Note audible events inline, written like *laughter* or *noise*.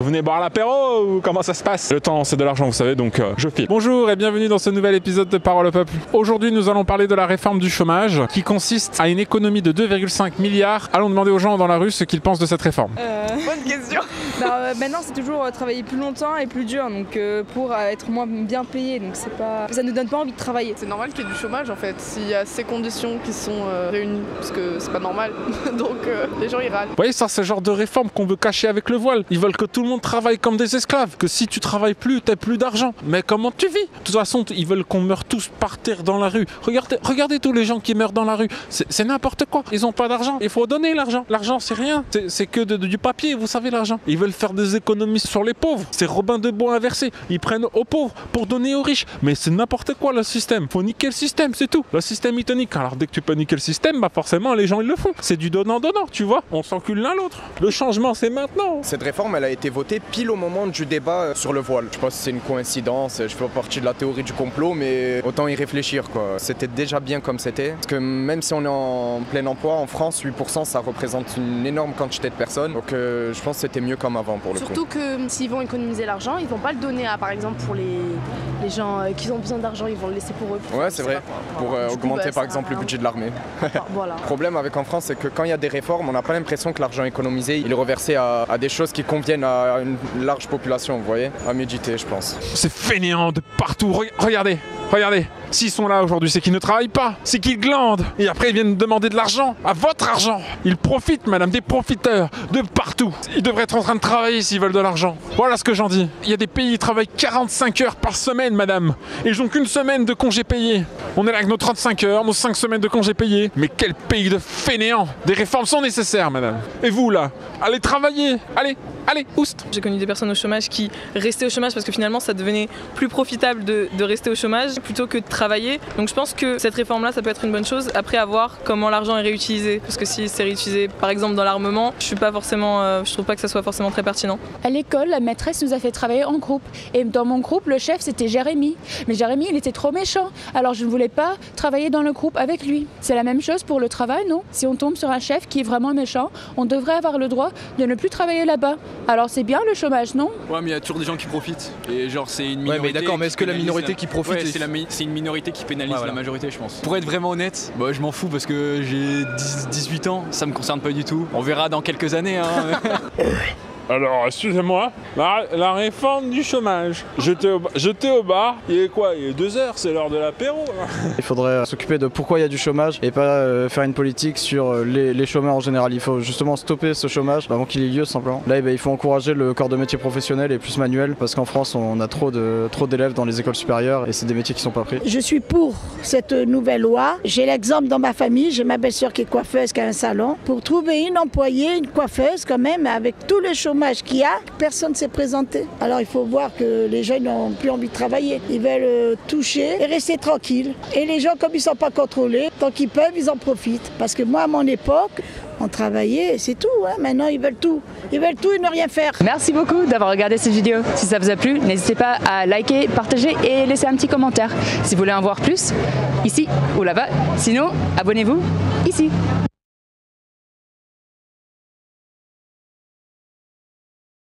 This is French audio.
Vous venez boire l'apéro ou comment ça se passe? Le temps, c'est de l'argent, vous savez, donc euh, je file. Bonjour et bienvenue dans ce nouvel épisode de Parole au Peuple. Aujourd'hui, nous allons parler de la réforme du chômage qui consiste à une économie de 2,5 milliards. Allons demander aux gens dans la rue ce qu'ils pensent de cette réforme. Euh, *laughs* Bonne question. *laughs* bah, euh, maintenant, c'est toujours euh, travailler plus longtemps et plus dur, donc euh, pour euh, être moins bien payé. Donc c'est pas, ça nous donne pas envie de travailler. C'est normal qu'il y ait du chômage en fait, s'il y a ces conditions qui sont euh, réunies, parce que c'est pas normal. *laughs* Donc euh, les gens ils râlent. Vous voyez, ça, c'est le genre de réforme qu'on veut cacher avec le voile. Ils veulent que tout le monde travaille comme des esclaves, que si tu travailles plus, t'as plus d'argent. Mais comment tu vis? De toute façon, ils veulent qu'on meure tous par terre dans la rue. Regardez, regardez tous les gens qui meurent dans la rue. C'est n'importe quoi. Ils ont pas d'argent. Il faut donner l'argent. L'argent, c'est rien. C'est- que du papier, vous savez, l'argent. Ils veulent faire des économies sur les pauvres. C'est Robin de Bois inversé. Ils prennent aux pauvres pour donner aux riches. Mais c'est n'importe quoi le système. Faut niquer le système, c'est tout. Le système, il te nique. Alors dès que tu peux niquer le système, bah forcément, les gens, ils le font. C'est du donnant-donnant, tu vois. On s'encule l'un l'autre. Le changement, c'est maintenant. Cette réforme, elle a été pile au moment du débat euh, sur le voile. Je sais pas si c'est une coïncidence, je fais pas partie de la théorie du complot, mais autant y réfléchir quoi. C'était déjà bien comme c'était. Parce que même si on est en plein emploi, en France, 8% ça représente une énorme quantité de personnes. Donc euh, je pense que c'était mieux comme avant pour le coup. Surtout que s'ils vont économiser l'argent, ils vont pas le donner à, par exemple, pour les, les gens euh, qui ont besoin d'argent, ils vont le laisser pour eux. pour Ouais, c'est vrai. pas. Pour euh, coup, augmenter bah, par exemple le budget de l'armée. Enfin, voilà. *laughs* Le problème avec en France, c'est que quand il y a des réformes, on n'a pas l'impression que l'argent économisé, il est reversé à, à des choses qui conviennent à une large population, vous voyez À méditer, je pense. C'est fainéant de partout. Re- regardez, regardez. S'ils sont là aujourd'hui, c'est qu'ils ne travaillent pas, c'est qu'ils glandent. Et après, ils viennent demander de l'argent, à votre argent. Ils profitent, madame, des profiteurs, de partout. Ils devraient être en train de travailler s'ils veulent de l'argent. Voilà ce que j'en dis. Il y a des pays qui travaillent 45 heures par semaine, madame. Et ils n'ont qu'une semaine de congés payés. On est là avec nos 35 heures, nos 5 semaines de congés payés. Mais quel pays de fainéants Des réformes sont nécessaires, madame. Et vous, là Allez travailler Allez, allez, oust J'ai connu des personnes au chômage qui restaient au chômage parce que finalement, ça devenait plus profitable de, de rester au chômage plutôt que de travailler. Donc je pense que cette réforme-là, ça peut être une bonne chose. Après, à voir comment l'argent est réutilisé. Parce que si c'est réutilisé, par exemple, dans l'armement, je suis pas forcément, euh, je trouve pas que ça soit forcément très pertinent. À l'école, la maîtresse nous a fait travailler en groupe. Et dans mon groupe, le chef, c'était Jérémy. Mais Jérémy, il était trop méchant. Alors je ne voulais pas travailler dans le groupe avec lui. C'est la même chose pour le travail, non? Si on tombe sur un chef qui est vraiment méchant, on devrait avoir le droit de ne plus travailler là-bas. Alors c'est bien le chômage, non Ouais, mais il y a toujours des gens qui profitent. Et genre, c'est une Ouais, minorité. mais d'accord, mais est-ce que la minorité qui profite Ouais, est- c'est, la mi- c'est une minorité qui pénalise Ouais, voilà. la majorité, je pense. Pour être vraiment honnête, bah, je m'en fous parce que j'ai 10 18 ans, ça me concerne pas du tout. On verra dans quelques années. Hein. *laughs* Alors, excusez-moi, la, la réforme du chômage. J'étais au, j'étais au bar, il est quoi Il est 2 heures, c'est l'heure de l'apéro. Il faudrait euh, s'occuper de pourquoi il y a du chômage et pas euh, faire une politique sur euh, les, les chômeurs en général. Il faut justement stopper ce chômage avant qu'il ait lieu simplement. Là, eh ben, il faut encourager le corps de métier professionnel et plus manuel parce qu'en France, on a trop de trop d'élèves dans les écoles supérieures et c'est des métiers qui sont pas pris. Je suis pour cette nouvelle loi. J'ai l'exemple dans ma famille, j'ai ma belle-sœur qui est coiffeuse, qui a un salon. Pour trouver une employée, une coiffeuse quand même, avec tout le qu'il y a, personne ne s'est présenté. Alors il faut voir que les jeunes n'ont plus envie de travailler. Ils veulent euh, toucher et rester tranquilles. Et les gens, comme ils ne sont pas contrôlés, tant qu'ils peuvent, ils en profitent. Parce que moi, à mon époque, on travaillait et c'est tout. hein. Maintenant, ils veulent tout. Ils veulent tout et ne rien faire. Merci beaucoup d'avoir regardé cette vidéo. Si ça vous a plu, n'hésitez pas à liker, partager et laisser un petit commentaire. Si vous voulez en voir plus, ici ou là-bas. Sinon, abonnez-vous ici.